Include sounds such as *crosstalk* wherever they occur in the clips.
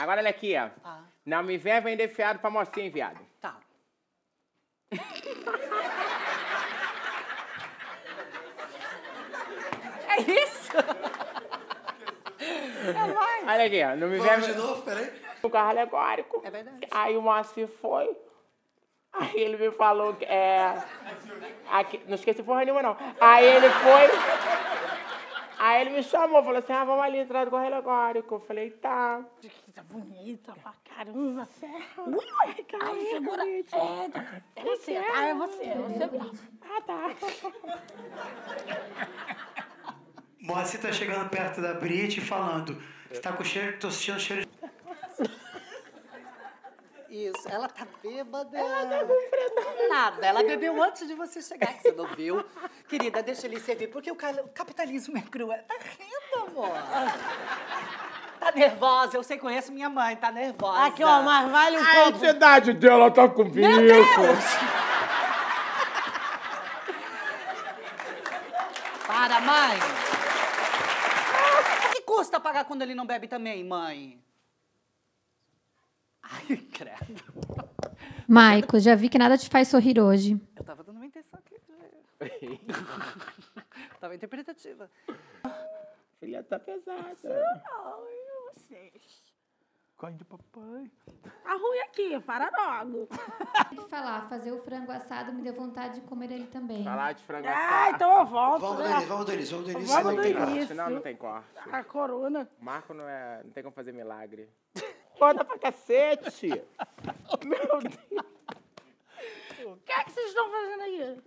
Agora olha aqui, ó. Ah. Não me venha vender fiado pra mocinha, viado. Tá. é isso? É mais. Olha aqui, ó. Não me venha Vamos de novo, peraí. no carro alegórico. É verdade. Aí o Moacir foi. Aí ele me falou que é. Aqui, não esqueci porra nenhuma, não. Aí ele foi. Aí ele me chamou, falou assim: ah, vamos ali atrás do carro alegórico. Eu falei, tá. Tá bonita pra caramba. Ui, Ai, calma, segura. segura. É, é você, tá? É você, é você mesmo. Ah, tá. Moacir tá chegando perto da Brit e falando. Você tá com cheiro, tô sentindo cheiro de. Isso, ela tá bêbada. Ela tá Nada, ela bebeu antes de você chegar, que você não viu. Querida, deixa ele servir, porque o ca- o capitalismo é cruel. Tá rindo, amor. Tá nervosa, eu sei, conheço minha mãe, tá nervosa. Aqui, ó, mas vale um A pouco. entidade dela tá com. Meu Deus! Para, mãe! O que custa pagar quando ele não bebe também, mãe? Credo. Maico, já vi que nada te faz sorrir hoje. Eu tava dando uma intenção aqui. *laughs* tava interpretativa. Filha tá pesada. Ai, vocês. Corre de papai. Arrui aqui, para logo. Tem que falar, fazer o frango assado me deu vontade de comer ele também. Falar de frango Ah, assado. então eu volto, Vamos do né? início, vamos do início, vamos do início. Vamos corte, não, não tem corte. A corona. Marco não é. Não tem como fazer milagre. Foda pra cacete! Meu Deus! O que é que vocês estão fazendo aí?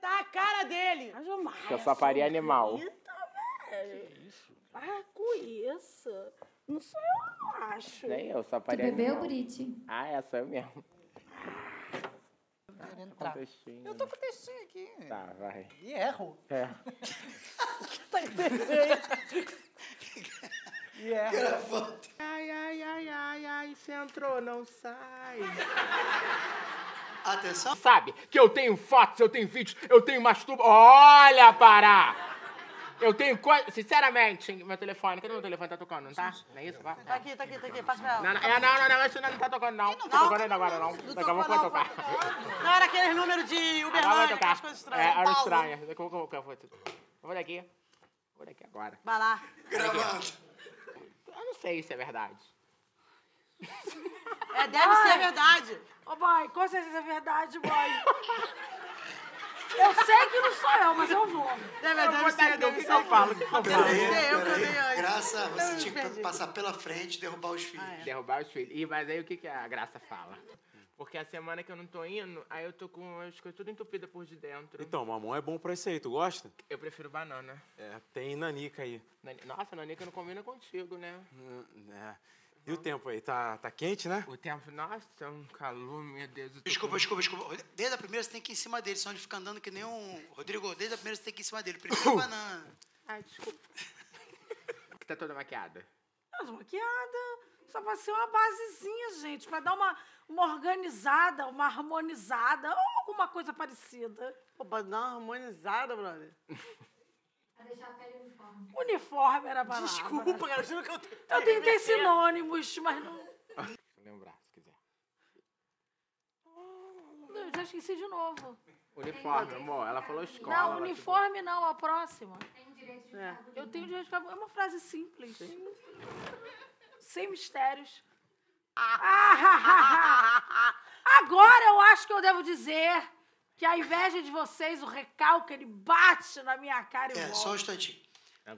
Tá a cara dele! Mas o Márcio, Eu só faria animal. Eita, velho. Para com isso. Não sou eu, não acho. Nem eu, só Tu faria bebeu, animal. Buriti? Ah, é, sou eu mesmo. Quero Com entrar. Eu tô com o textinho aqui. Tá, vai. E erro. É. *laughs* Tá textinho. *laughs* E erro. Gravando. Ai, ai, ai, ai, ai, você entrou, não sai. Atenção. Sabe que eu tenho fotos, eu tenho vídeos, eu tenho masturbo. Olha, para! Eu tenho coisa. Sinceramente, meu telefone, cadê meu telefone? Tá tocando, não tá? Não é isso? Vai. Tá aqui, tá aqui, tá aqui. Passa pra ela. Não, não, é, não, não, não, isso não tá tocando, não. Não tá tocando ainda agora, não. Daqui a pouco vai tocar. Não era aquele número de Uberlândia, aquelas coisas estranhas. É, era estranha. Daqui a pouco eu vou- vou daqui. Vou daqui agora. Vai lá. Gravando. Eu não sei se é verdade. É, deve ser verdade. Ô, mãe, com certeza é verdade, mãe. eu sei que não sou eu, mas eu vou. Deve, Eu deve vou ser, deve que ser. eu falo? Que eu falo? Deve ser, eu que Peraí, dei antes. Graça, você Eu tinha que passar pela frente e derrubar os filhos. Derrubar os filhos. E, mas aí o que, que a Graça fala? Porque a semana que eu não tô indo, aí eu tô com as coisas tudo entupidas por de dentro. Então, mamão é bom pra isso aí, tu gosta? Eu prefiro banana. É, tem nanica aí. Nani- Nossa, Nanica não combina contigo, né? Hum, é. E o tempo aí, tá, tá quente, né? O tempo, nossa, é um calor, meu Deus. Desculpa, com- desculpa, desculpa. Desde a primeira você tem que ir em cima dele, senão ele fica andando que nem um. Rodrigo, desde a primeira você tem que ir em cima dele. Prefiro *coughs* banana. Ai, desculpa. que *laughs* tá toda maquiada. Mas maquiada. Só pra ser uma basezinha, gente. Pra dar uma, uma organizada, uma harmonizada. Ou alguma coisa parecida. Pô, pra dar uma harmonizada, brother. *laughs* Pra deixar a pele uniforme. Uniforme era a palavra. Desculpa, cara, juro que eu tentei. Eu tentei sinônimos, mas não... Deixa eu lembrar, se quiser. Eu já esqueci de novo. Uniforme, amor. Ela falou escola. Não, ela uniforme não, a próxima. Tem direito de É. Eu tenho direito de ficar... É uma frase simples. Sem mistérios. Ah, *laughs* Agora eu acho que eu devo dizer que a inveja de vocês, o recalque, ele bate na minha cara e É, volta. só um instantinho.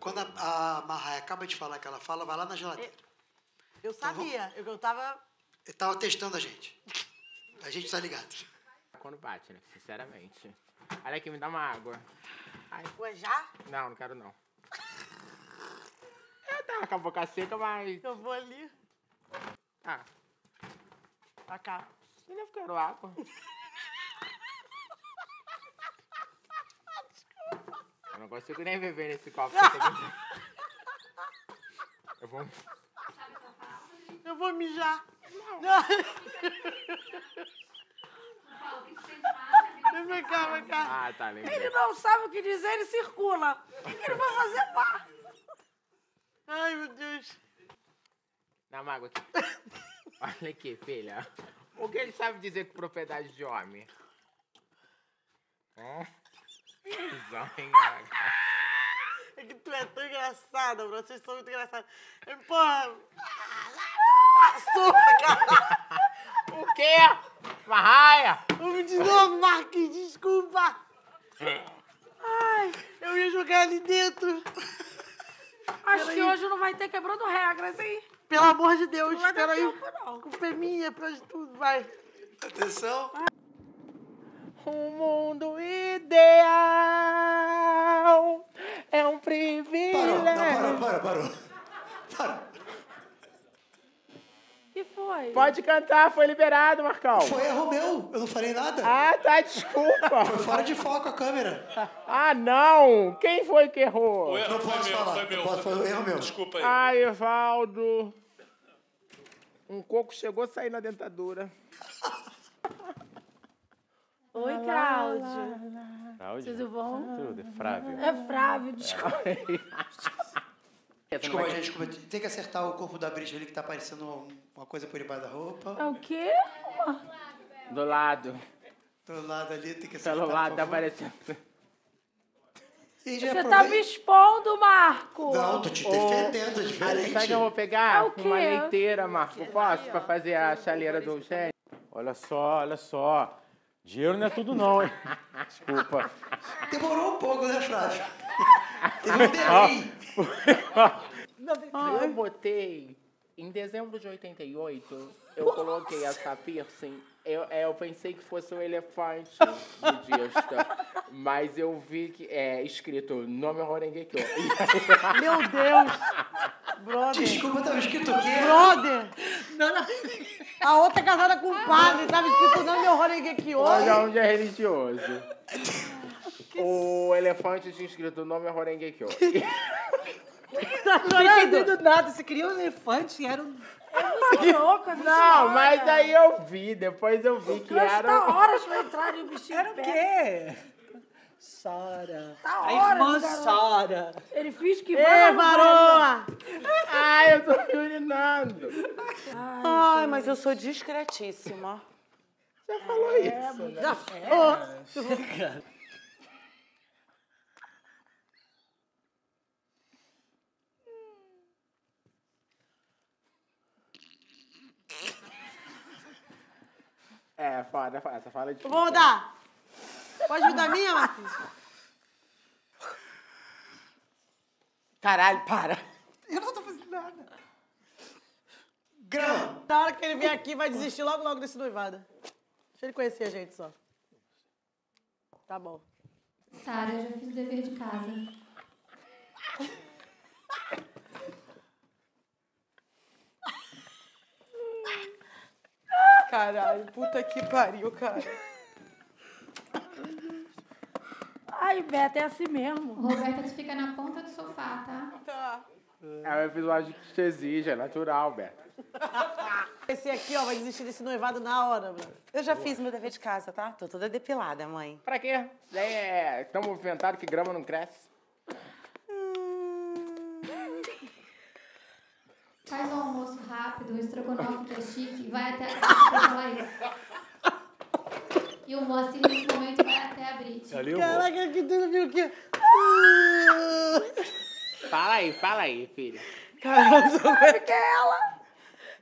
Quando a, a Marraia acaba de falar que ela fala, vai lá na geladeira. Eu sabia. Eu, eu tava... Ele tava testando a gente. A gente tá ligado. Quando bate, né? Sinceramente. Olha aqui, me dá uma água. Ai, Ué, já? não, não quero não. É, tá com a boca seca, mas... Eu vou ali. Ah, Pra cá. eu não quero água. Eu não consigo nem beber nesse copo. que- Eu vou... Eu vou mijar. *laughs* Vem cá, vem cá. Ah, tá, lembrei. Ele não sabe o que dizer, ele circula. O que ele vai fazer lá? Ai, meu Deus. Dá uma água aqui. *laughs* Olha aqui, filha. O que ele sabe dizer com propriedade de homem? Hum? Zonha. É que tu é tão engraçada, bro. Vocês são muito engraçados. É, Porra. Surra, cara. O quê? Marraia? Vamos de novo, Marquinhos. Desculpa. Ai, eu ia jogar ali dentro. Acho que hoje não vai ter quebrando regras, hein? Pelo amor de Deus, Não peraí. tempo, não. Culpa é minha, pra de tudo, vai. Atenção. Um mundo ideal é um privilégio. Parou, não, parou, parou. Parou. Foi? Pode cantar, foi liberado, Marcão. Foi erro meu, eu não falei nada. Ah, tá, desculpa. Foi fora de foco a câmera. Ah, não. Quem foi que errou? O erro Não foi posso meu, falar. foi meu. Posso, foi erro meu. Desculpa aí. Ai, Evaldo. Um coco chegou a sair na dentadura. Oi, Cláudio. Cláudio? Tudo bom? Tudo, Frávio. É Flávio, desculpa. *laughs* Desculpa, gente, desculpa. Tem que acertar o corpo da Brit ali que tá parecendo uma coisa por debaixo da roupa. É o quê? Do lado. Do lado ali tem que acertar. Pelo lado tá favor. parecendo. E já Você tá me aproveita- expondo, Marco. Não, tô te defendendo, é diferente. Sabe que eu vou pegar? É o quê? Uma leiteira, Marco. Posso? Pra fazer a chaleira do Eugênio? Olha só, olha só. Dinheiro não é tudo não, hein? *laughs* Desculpa. Demorou um pouco, né, Flávio? *laughs* Teve um delay. Eu botei, em dezembro de 88, eu coloquei essa piercing. Eu, é, eu pensei que fosse o elefante *laughs* budista, mas eu vi que é escrito nome Horengekyo. *laughs* Meu Deus. Brother. Desculpa, tava escrito o quê? Brother. A outra é casada com o padre. Tava escrito não meu Horengekyo. Olha onde é religioso. O elefante tinha escrito nome Horengekyo. *laughs* *laughs* Não tinha entendido nada. Você queria um elefante e era um... Que louco, essa Não, mas aí eu vi, depois eu vi que era... tá horas pra entrar e o bichinho Era o quê? Sara. Tá A irmã. Sara. Ele finge que vai. vai, varoa! Ai, eu tô urinando. Ai, mas eu sou discretíssima. Já falou isso, né? Já falou. É, *laughs* foda, foda, essa fala de... Eu vou rodar. Pode ajudar a minha, Marquinhos? Caralho, para. Eu não tô fazendo nada. Grama. Na hora que ele vier aqui, vai desistir logo, logo desse noivado. Deixa ele conhecer a gente só. Tá bom. Sara, eu já fiz o dever de casa. Caralho, puta que pariu, cara. Ai, Beto, é assim mesmo. Roberta, tu fica na ponta do sofá, tá? Tá. É um episódio que te exige, é natural, Beto. Esse aqui, ó, vai desistir desse noivado na hora, mano. Eu já fiz meu dever de casa, tá? Tô toda depilada, mãe. Pra quê? Isso daí é tão movimentado que grama não cresce. Faz um almoço rápido, o estrogonofe que é chique, e vai até a. *laughs* E o Moacir, nesse momento, vai até a Brit. Ali eu vou. Caraca, que tu não viu o quê? Fala aí, fala aí, filha. Sabe que é ela?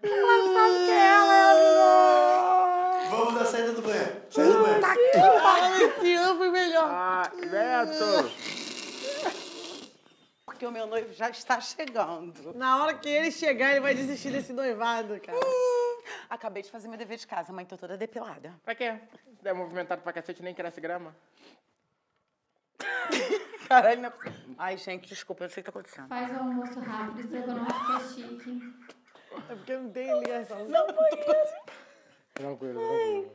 Ela sabe que é ela, ela Vamos da saída do banheiro. Saída do banheiro. Fala, esse ano foi melhor. Ah, Beto! Porque o meu noivo já está chegando. Na hora que ele chegar, ele vai desistir desse noivado, cara. Acabei de fazer meu dever de casa, mãe. Tô toda depilada. Pra quê? Se der movimentado pra cacete, nem cresce grama. *laughs* Caralho, não é possível. Ai, gente, desculpa, eu não sei o que tá acontecendo. Faz o almoço rápido, estrogonofe que é chique. É porque não tem ligação. Não, Tranquilo, tranquilo.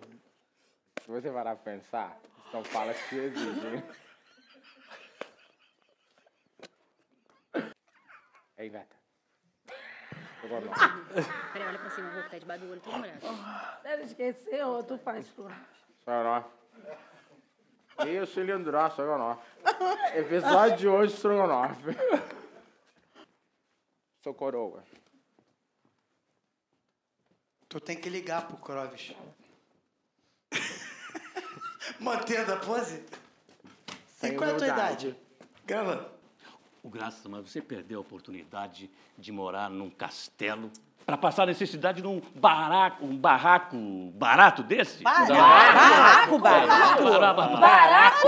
Se você parar pra pensar, são falas que exigem. Ei, Beto. Jogou não. *laughs* Peraí, olha pra cima, vou ficar debaixo do olho todo molhado. Ela esqueceu, tu faz tu. Estrogonofe. Ih, cilindro, estrogonofe. Episódio de hoje, estrogonofe. Sou coroa. Tu tem que ligar pro Clóvis. *laughs* Mantendo a pose? E qual é a tua idade? Grava. O Graça, mas você perdeu a oportunidade de morar num castelo para passar necessidade num barraco, um barraco barato desse? Barato? Barraco, barraco? Baraco? Barato.